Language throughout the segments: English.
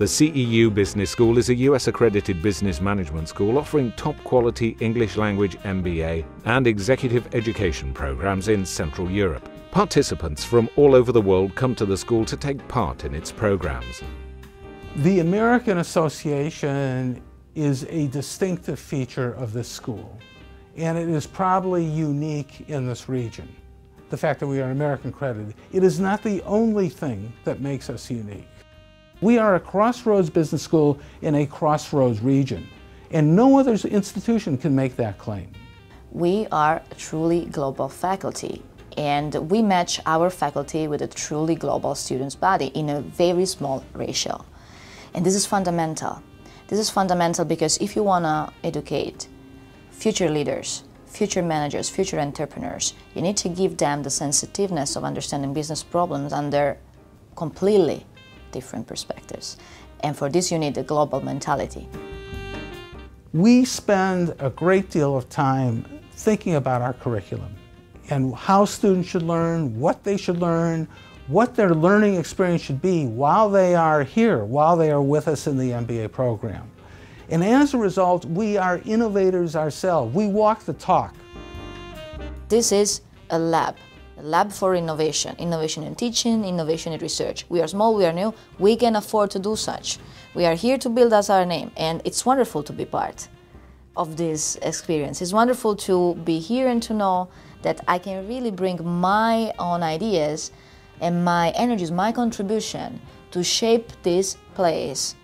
The CEU Business School is a US accredited business management school offering top quality English language MBA and executive education programs in Central Europe. Participants from all over the world come to the school to take part in its programs. The American Association is a distinctive feature of this school, and it is probably unique in this region. The fact that we are American accredited. It is not the only thing that makes us unique. We are a crossroads business school in a crossroads region, and no other institution can make that claim. We are a truly global faculty, and we match our faculty with a truly global students' body in a very small ratio. And this is fundamental. This is fundamental because if you want to educate future leaders, future managers, future entrepreneurs, you need to give them the sensitiveness of understanding business problems under completely different perspectives. And for this, you need a global mentality. We spend a great deal of time thinking about our curriculum and how students should learn, what they should learn, what their learning experience should be while they are here, while they are with us in the MBA program. And as a result, we are innovators ourselves. We walk the talk. This is a lab lab for innovation, innovation in teaching, innovation in research. We are small, we are new, we can afford to do such. We are here to build us our name, and it's wonderful to be part of this experience. It's wonderful to be here and to know that I can really bring my own ideas and my energies, my contribution to shape this place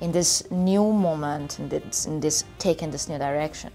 in this new moment, in this, in this taking this new direction.